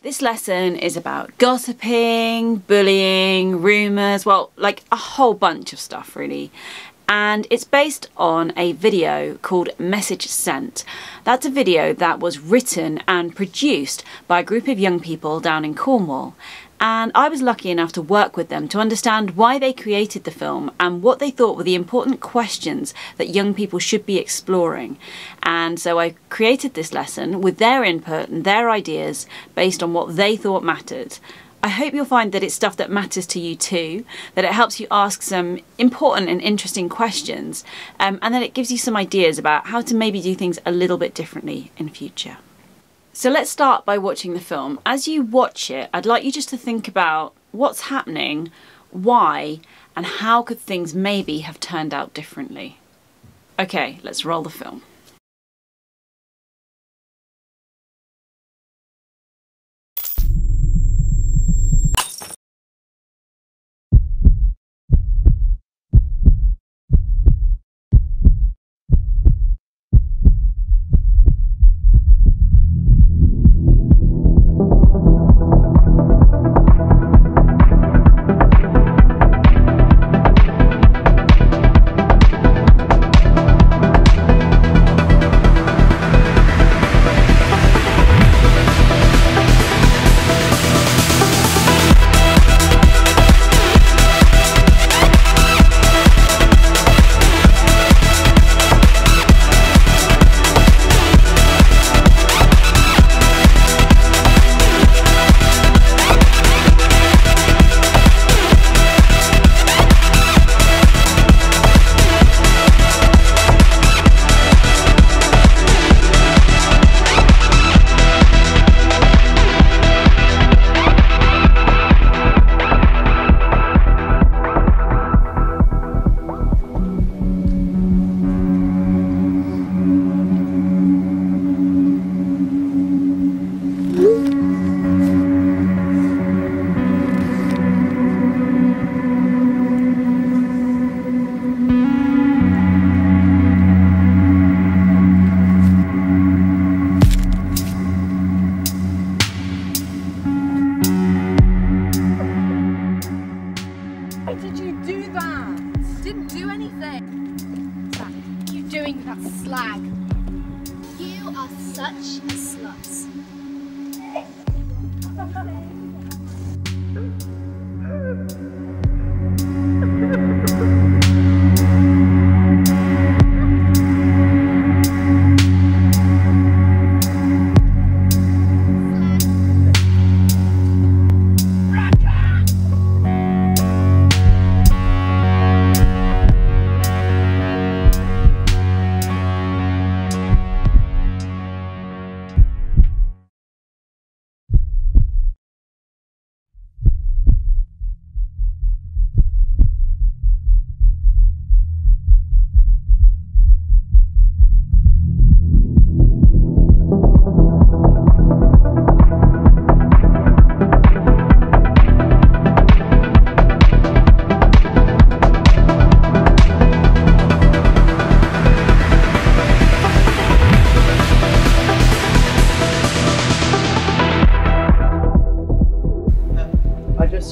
This lesson is about gossiping, bullying, rumours, well, like a whole bunch of stuff really. And it's based on a video called Message Sent. That's a video that was written and produced by a group of young people down in Cornwall and I was lucky enough to work with them to understand why they created the film and what they thought were the important questions that young people should be exploring. And so I created this lesson with their input and their ideas based on what they thought mattered. I hope you'll find that it's stuff that matters to you too, that it helps you ask some important and interesting questions, um, and that it gives you some ideas about how to maybe do things a little bit differently in future. So let's start by watching the film. As you watch it, I'd like you just to think about what's happening, why, and how could things maybe have turned out differently. Okay, let's roll the film.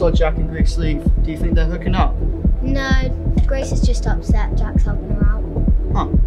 Saw Jack and Grace leave. Do you think they're hooking up? No, Grace is just upset Jack's helping her out. Huh.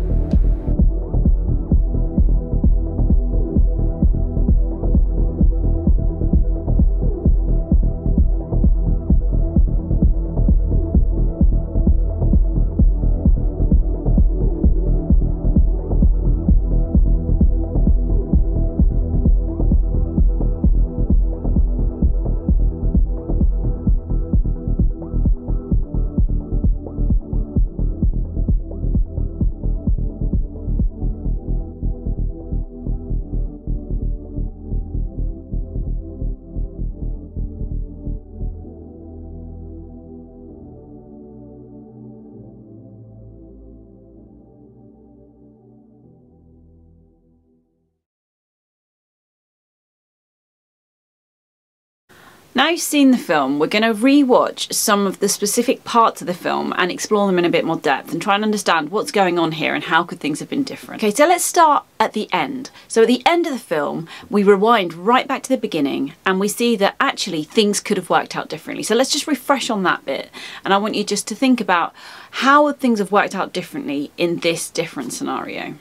Now you've seen the film, we're going to re-watch some of the specific parts of the film and explore them in a bit more depth and try and understand what's going on here and how could things have been different. Okay, so let's start at the end. So at the end of the film, we rewind right back to the beginning and we see that actually things could have worked out differently. So let's just refresh on that bit and I want you just to think about how would things have worked out differently in this different scenario.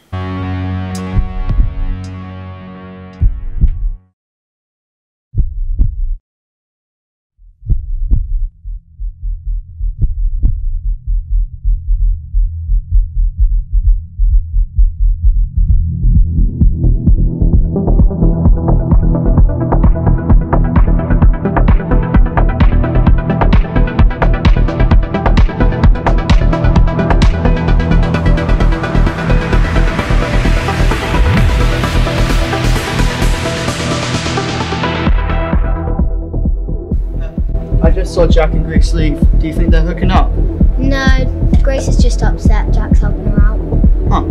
Saw Jack and Grace leave. Do you think they're hooking up? No, Grace is just upset Jack's helping her out. Huh.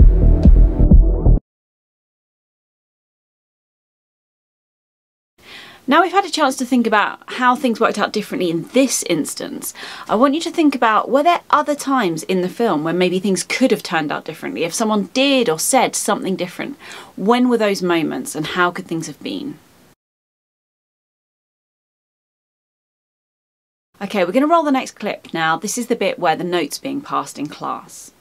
Now we've had a chance to think about how things worked out differently in this instance. I want you to think about were there other times in the film when maybe things could have turned out differently? If someone did or said something different, when were those moments and how could things have been? Okay, we're going to roll the next clip now. This is the bit where the note's being passed in class.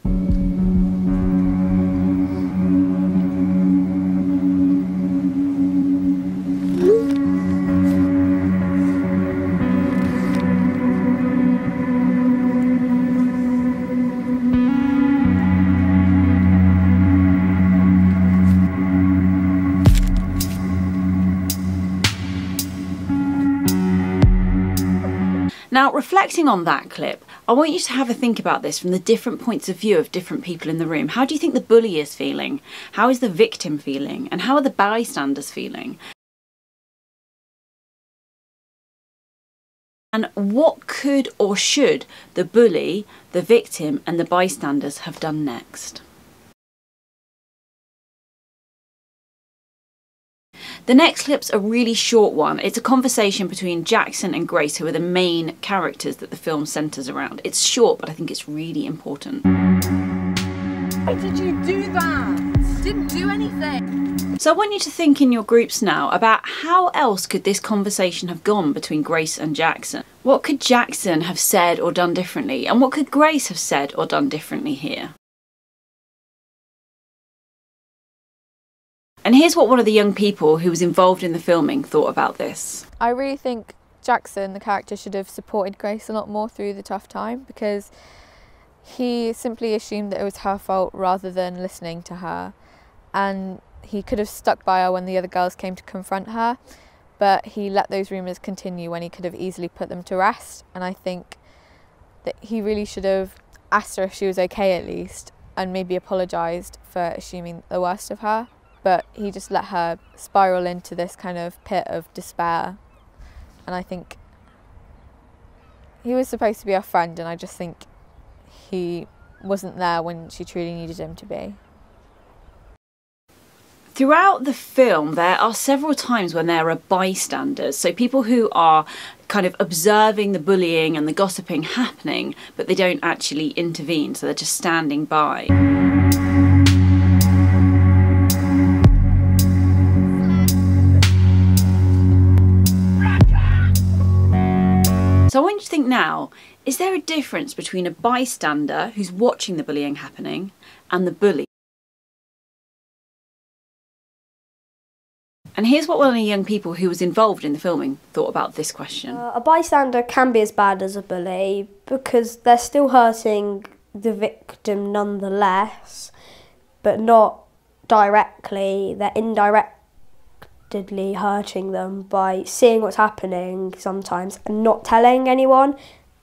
Reflecting on that clip, I want you to have a think about this from the different points of view of different people in the room. How do you think the bully is feeling? How is the victim feeling? And how are the bystanders feeling? And what could or should the bully, the victim, and the bystanders have done next? The next clip's a really short one. It's a conversation between Jackson and Grace, who are the main characters that the film centres around. It's short, but I think it's really important. Why did you do that? Didn't do anything. So I want you to think in your groups now about how else could this conversation have gone between Grace and Jackson? What could Jackson have said or done differently? And what could Grace have said or done differently here? And here's what one of the young people who was involved in the filming thought about this. I really think Jackson, the character, should have supported Grace a lot more through the tough time because he simply assumed that it was her fault rather than listening to her. And he could have stuck by her when the other girls came to confront her, but he let those rumours continue when he could have easily put them to rest. And I think that he really should have asked her if she was okay at least and maybe apologised for assuming the worst of her he just let her spiral into this kind of pit of despair. And I think he was supposed to be her friend, and I just think he wasn't there when she truly needed him to be. Throughout the film, there are several times when there are bystanders, so people who are kind of observing the bullying and the gossiping happening, but they don't actually intervene, so they're just standing by. You to think now, is there a difference between a bystander who's watching the bullying happening and the bully? And here's what one of the young people who was involved in the filming thought about this question. Uh, a bystander can be as bad as a bully because they're still hurting the victim nonetheless, but not directly. They're hurting them by seeing what's happening sometimes and not telling anyone.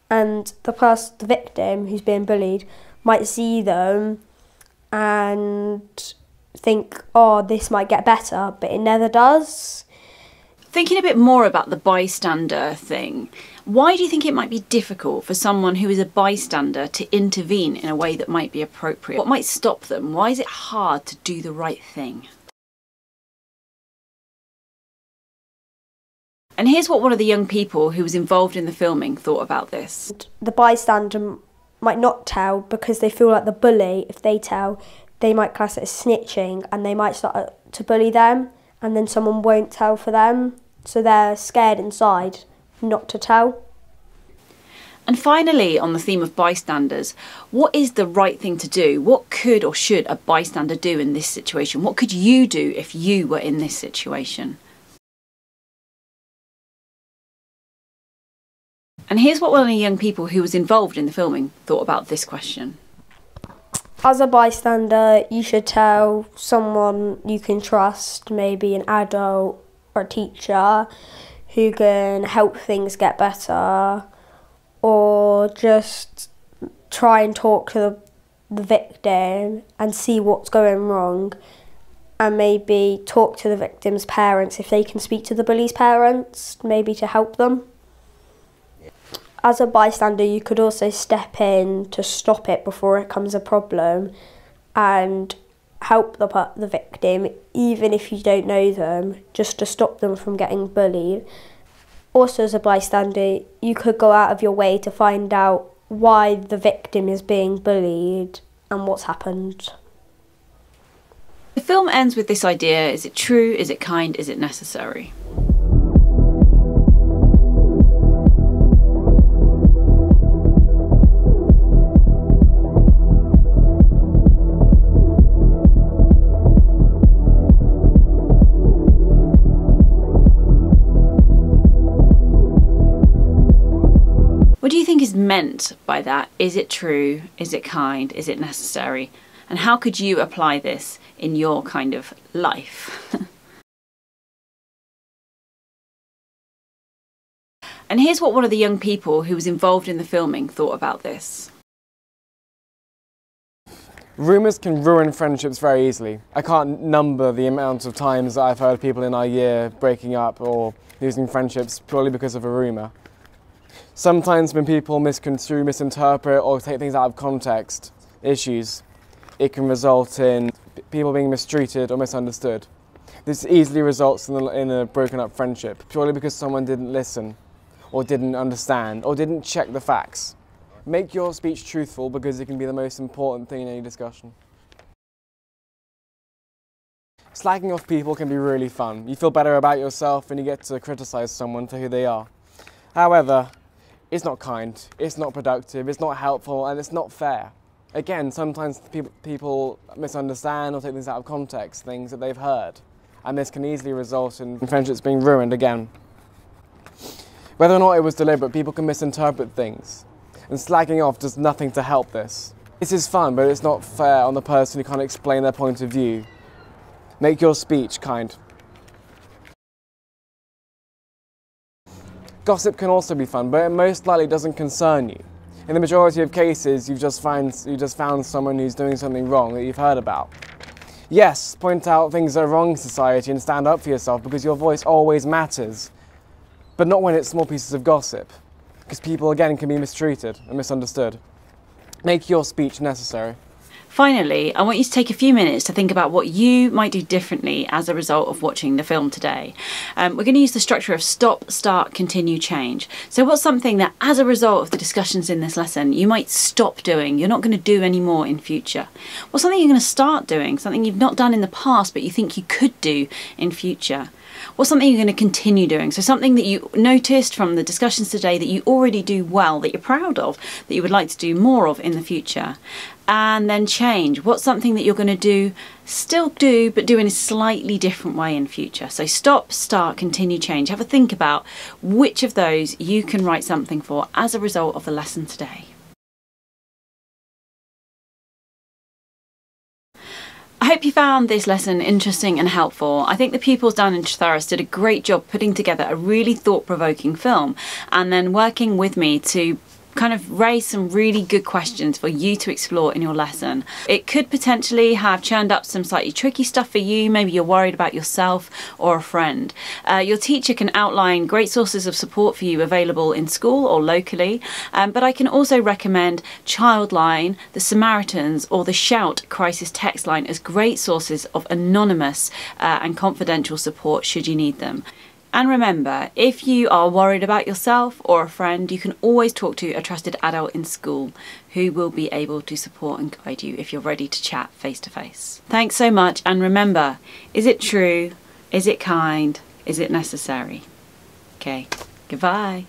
And the person, the victim who's being bullied, might see them and think, oh, this might get better, but it never does. Thinking a bit more about the bystander thing, why do you think it might be difficult for someone who is a bystander to intervene in a way that might be appropriate? What might stop them? Why is it hard to do the right thing? And here's what one of the young people who was involved in the filming thought about this. The bystander might not tell because they feel like the bully, if they tell, they might class it as snitching and they might start uh, to bully them and then someone won't tell for them. So they're scared inside not to tell. And finally, on the theme of bystanders, what is the right thing to do? What could or should a bystander do in this situation? What could you do if you were in this situation? And here's what one of the young people who was involved in the filming thought about this question. As a bystander, you should tell someone you can trust, maybe an adult or a teacher, who can help things get better, or just try and talk to the, the victim and see what's going wrong, and maybe talk to the victim's parents if they can speak to the bully's parents, maybe to help them as a bystander, you could also step in to stop it before it becomes a problem and help the, the victim, even if you don't know them, just to stop them from getting bullied. Also, as a bystander, you could go out of your way to find out why the victim is being bullied and what's happened. The film ends with this idea is it true, is it kind, is it necessary? Meant by that? Is it true? Is it kind? Is it necessary? And how could you apply this in your kind of life? and here's what one of the young people who was involved in the filming thought about this. Rumours can ruin friendships very easily. I can't number the amount of times that I've heard people in our year breaking up or losing friendships purely because of a rumour. Sometimes when people misconstrue, misinterpret, or take things out of context, issues, it can result in people being mistreated or misunderstood. This easily results in a, in a broken up friendship, purely because someone didn't listen, or didn't understand, or didn't check the facts. Make your speech truthful because it can be the most important thing in any discussion. Slacking off people can be really fun. You feel better about yourself and you get to criticize someone for who they are. However, it's not kind, it's not productive, it's not helpful, and it's not fair. Again, sometimes people, people misunderstand or take things out of context, things that they've heard, and this can easily result in friendships being ruined again. Whether or not it was deliberate, people can misinterpret things, and slagging off does nothing to help this. This is fun, but it's not fair on the person who can't explain their point of view. Make your speech kind. Gossip can also be fun, but it most likely doesn't concern you. In the majority of cases, you've just, find, you just found someone who's doing something wrong that you've heard about. Yes, point out things that are wrong in society and stand up for yourself because your voice always matters. But not when it's small pieces of gossip, because people again can be mistreated and misunderstood. Make your speech necessary. Finally, I want you to take a few minutes to think about what you might do differently as a result of watching the film today. Um, we're going to use the structure of stop, start, continue, change. So, what's something that, as a result of the discussions in this lesson, you might stop doing? You're not going to do anymore in future. What's something you're going to start doing? Something you've not done in the past, but you think you could do in future? What's something you're going to continue doing? So, something that you noticed from the discussions today that you already do well, that you're proud of, that you would like to do more of in the future and then change. What's something that you're going to do, still do, but do in a slightly different way in future? So stop, start, continue, change. Have a think about which of those you can write something for as a result of the lesson today. I hope you found this lesson interesting and helpful. I think the pupils down in Tretherras did a great job putting together a really thought-provoking film and then working with me to kind of raise some really good questions for you to explore in your lesson. It could potentially have churned up some slightly tricky stuff for you. Maybe you're worried about yourself or a friend. Uh, your teacher can outline great sources of support for you available in school or locally, um, but I can also recommend Childline, the Samaritans, or the Shout crisis text line as great sources of anonymous uh, and confidential support should you need them. And remember, if you are worried about yourself or a friend, you can always talk to a trusted adult in school who will be able to support and guide you if you're ready to chat face to face. Thanks so much, and remember is it true? Is it kind? Is it necessary? Okay, goodbye.